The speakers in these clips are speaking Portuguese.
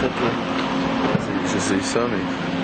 Tá tudo. Amém.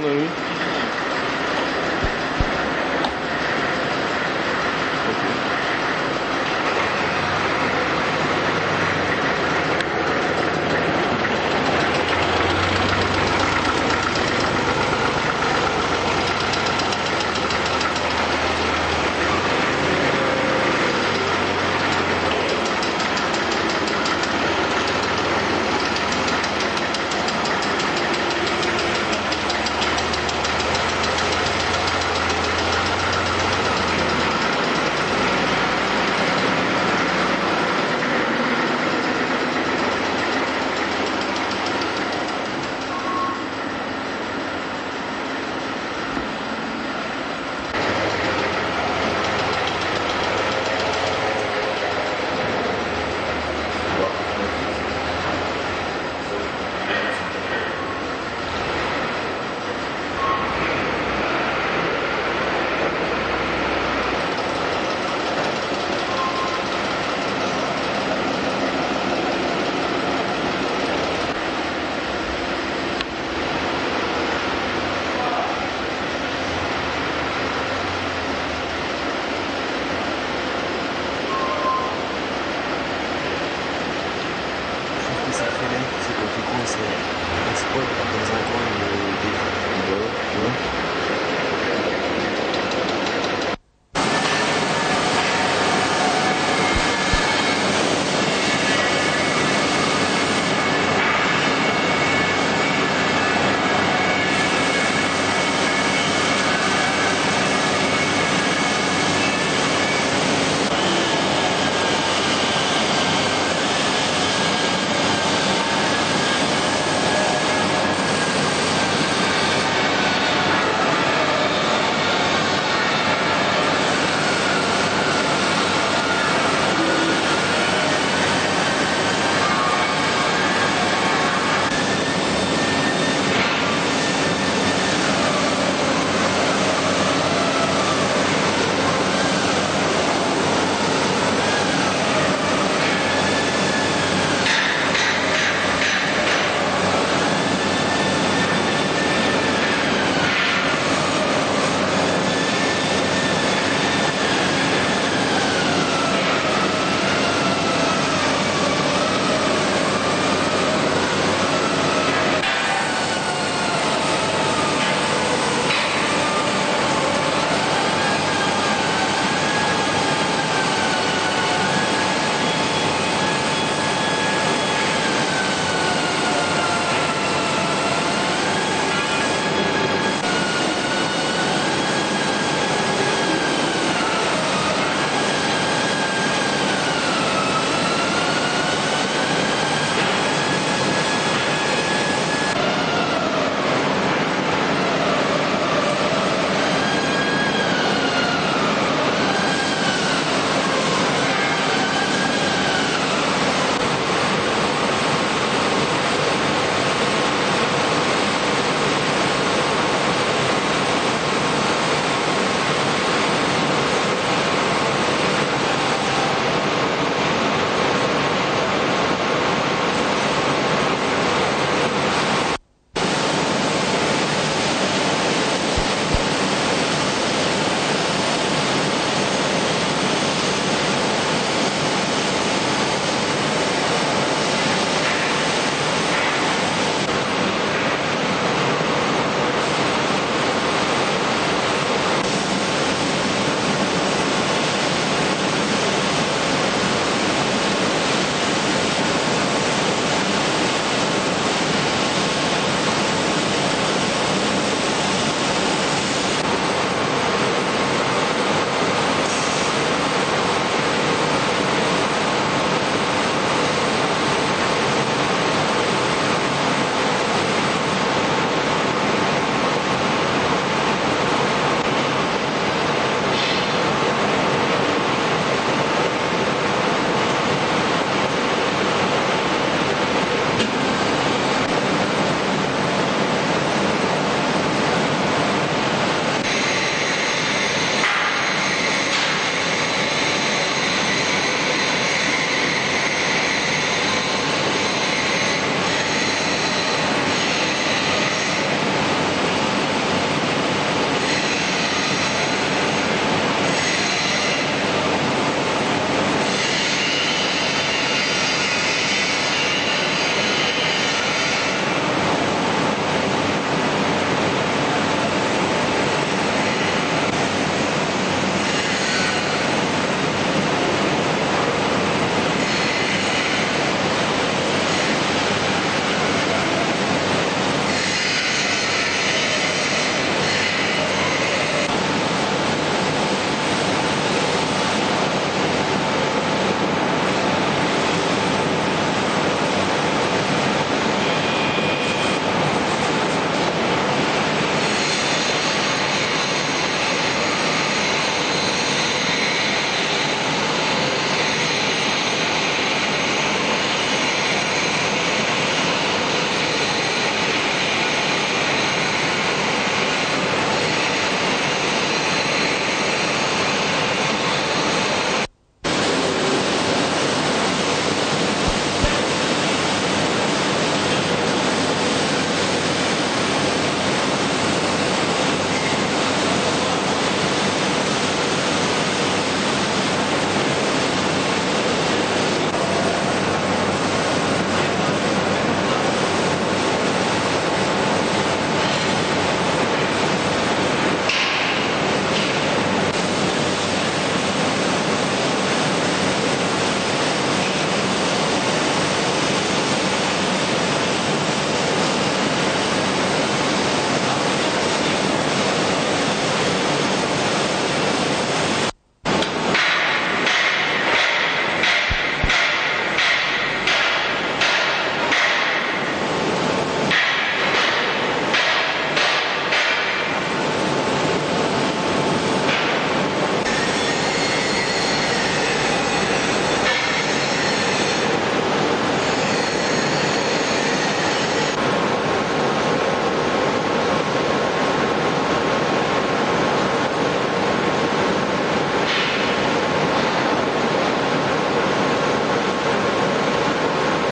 afternoon.